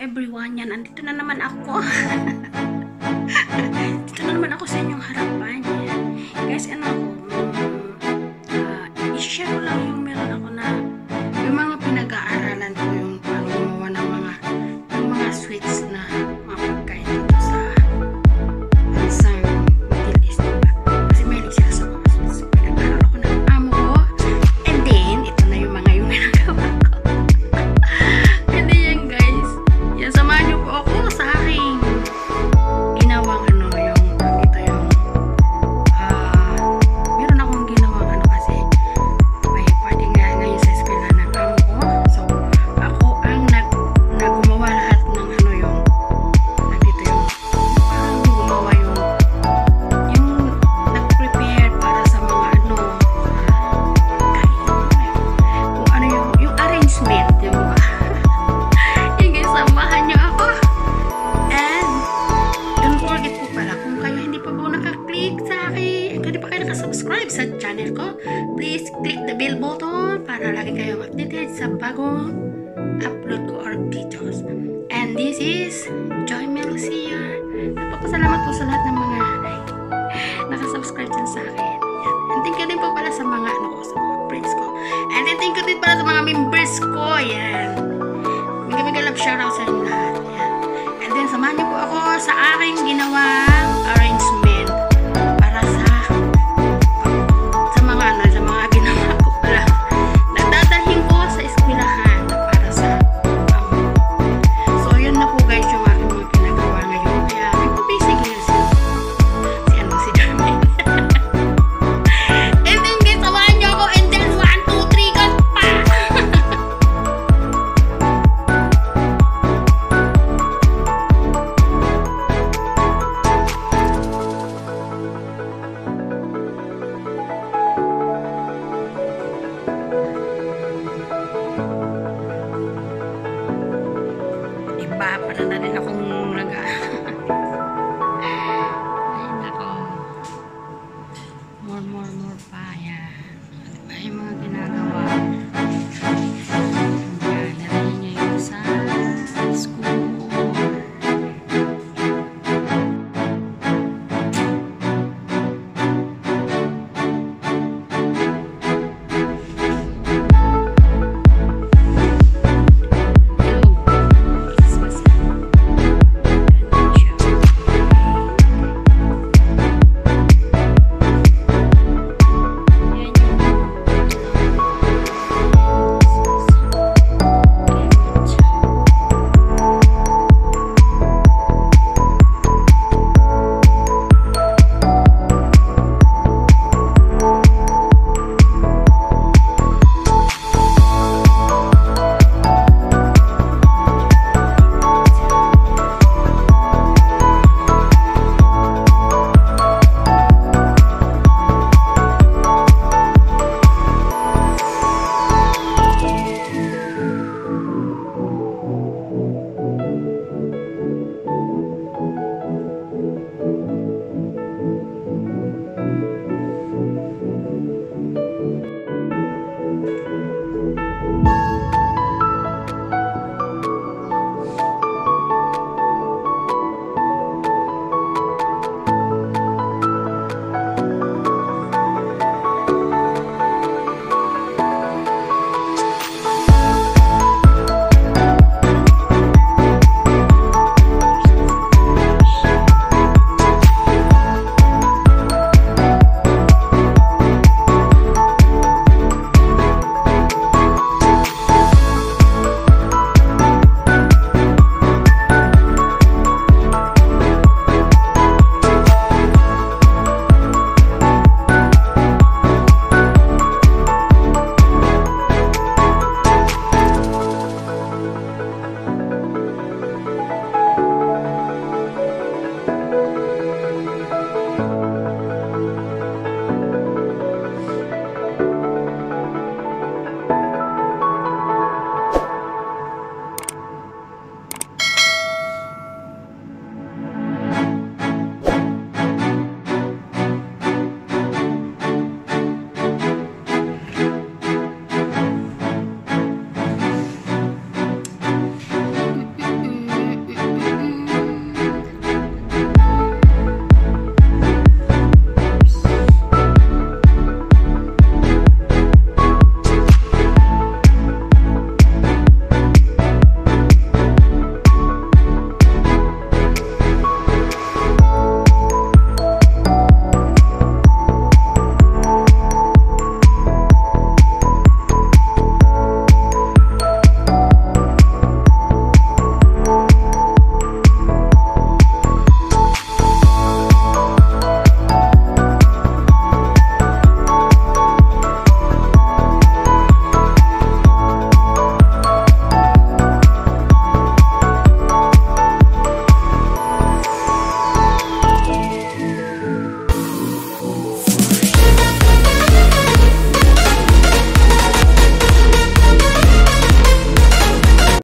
everyone yan. Andito na naman ako. Dito na naman ako sa inyong harapan. Yan. Guys, ano ako, uh, i-share ko lang yung meron ako na channel ko please click the bell button para lagi kayong updated sa bagong upload ko or videos. And this is Joy Melusia napapasalamat po sa lahat ng mga nakasubscribe dyan sa akin. Yan. and thank you din po pala sa mga ano ko sa mga friends ko. And then thank you din pala sa mga members ko. Yan. Mega mega love shoutout sa inyo lahat. Yan. and then samahan niyo po ako sa aking ginawang arrange